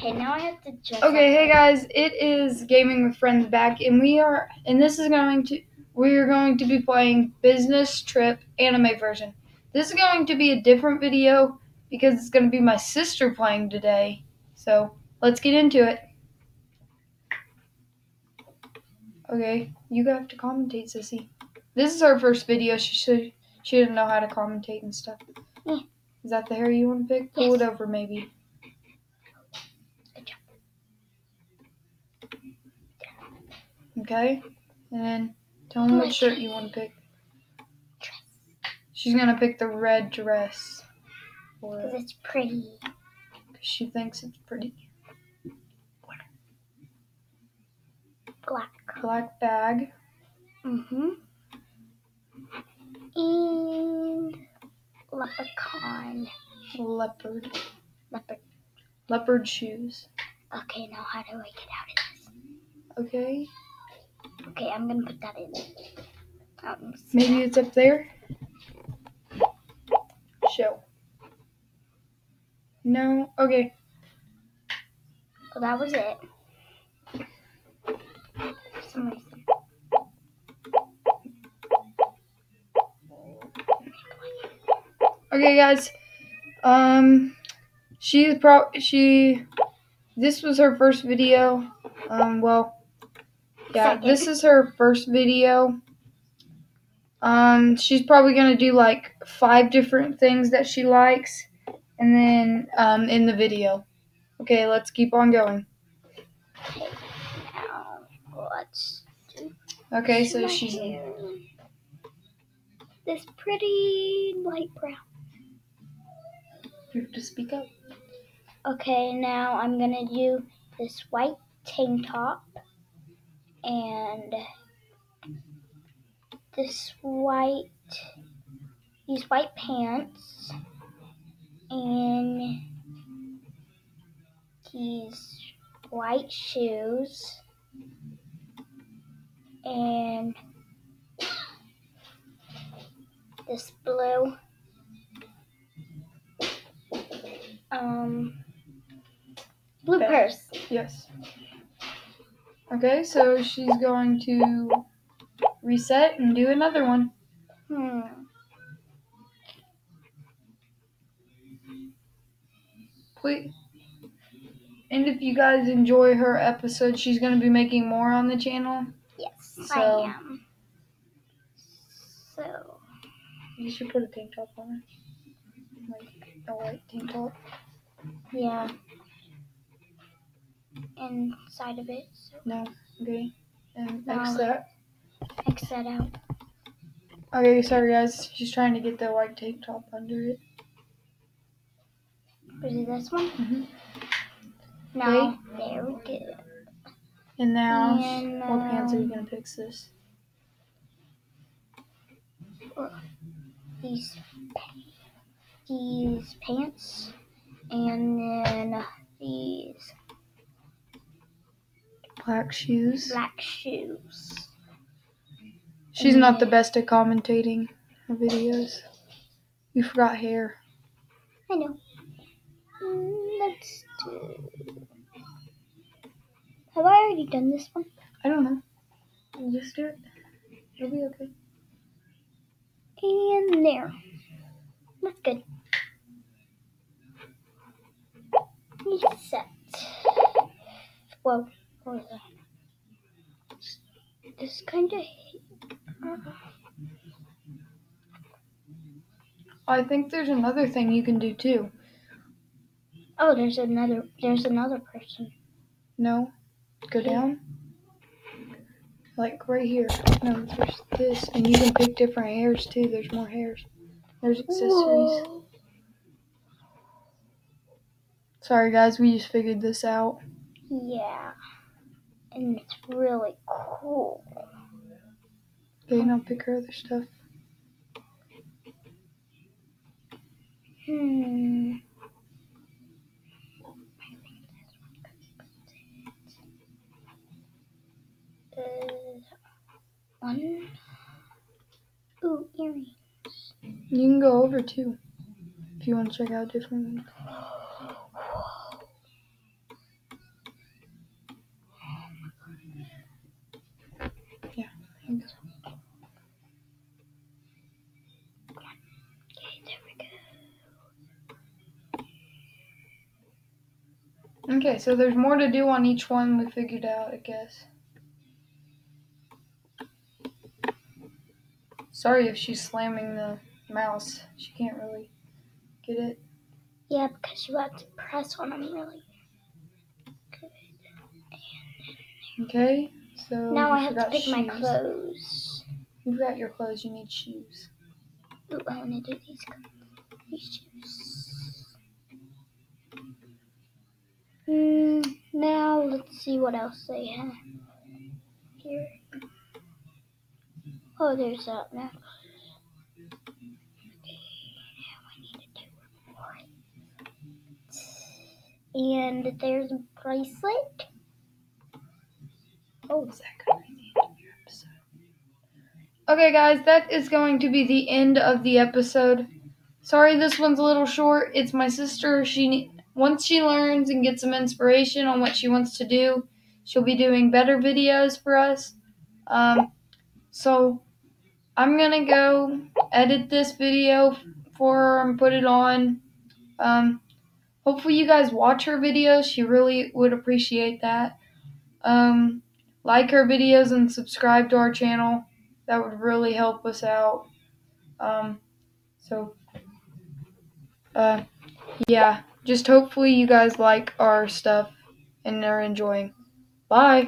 Okay, now I have to just. Okay, hey guys, it is Gaming with Friends back, and we are, and this is going to, we are going to be playing Business Trip anime version. This is going to be a different video because it's going to be my sister playing today. So let's get into it. Okay, you have to commentate, Sissy. This is her first video. She should, she didn't know how to commentate and stuff. Yeah. Is that the hair you want to pick? Pull Yes. it over, maybe. Good job. Okay, and then tell them what shirt you want to pick. Dress. She's gonna pick the red dress Because it it's pretty. 'cause she thinks it's pretty. Black. Black bag, Mm-hmm. And leprechaun. leopard, Leopard. leopard shoes. Okay, now how do I get out of this? Okay, Okay, I'm gonna put that in. Um, maybe it's up there. Show. No. Okay. Well, that was it. Okay, guys. Um, she's pro. She. This was her first video. Um, well, yeah, Second. this is her first video. Um, she's probably gonna do like five different things that she likes, and then um, in the video. Okay, let's keep on going. Now, let's do Okay, so she's hair. This pretty light brown. you have to speak up. Okay, now I'm gonna do this white tank top and this white, these white pants and these white shoes and this blue um blue purse. Yes. Okay, so she's going to reset and do another one. Hmm. Please. And if you guys enjoy her episode, she's going to be making more on the channel. Yes, So- I am. So You should put a tank top on her. Like a white tank top. yeah. Inside of it. So No. Okay. And No. X that. X that out. Okay, sorry guys. She's trying to get the white tank top under it. Was it this one? Mhm. No. There we go. And now, And, what pants are you um, going to fix this? These these pants and then these Black shoes. black shoes. She's not the best at commentating her videos. You forgot hair. I know. Mm, Let's do. Have I already done this one? I don't know. We'll just do it. It'll be okay. And there. That's good. Reset. Whoa. This kind of. I think there's another thing you can do too. Oh, there's another. There's another person. No? Go down? Like right here. No, there's this. And you can pick different hairs too. There's more hairs. There's accessories. Whoa. Sorry guys, we just figured this out. Yeah. And it's really cool. Okay, now pick her other stuff. Hmm. Uh, one. Ooh, earrings. You can go over too. If you want to check out different ones. Okay, so there's more to do on each one we figured out, I guess. Sorry if she's slamming the mouse. She can't really get it. Yeah, because you have to press on them really good. Okay, so Now I have to pick my clothes. You've got your clothes, you need shoes. Ooh, I want to do these, these shoes. Hmm, now let's see what else they have here. Oh, there's that now. And there's a bracelet. Oh, is that gonna be the your episode? Okay, guys, that is going to be the end of the episode. Sorry, this one's a little short. It's my sister. She once she learns and gets some inspiration on what she wants to do, she'll be doing better videos for us. Um, so I'm gonna go edit this video for her and put it on. Um, hopefully, you guys watch her videos. She really would appreciate that. Um, like her videos and subscribe to our channel. That would really help us out. Um, so, uh, yeah, just hopefully you guys like our stuff and are enjoying. Bye.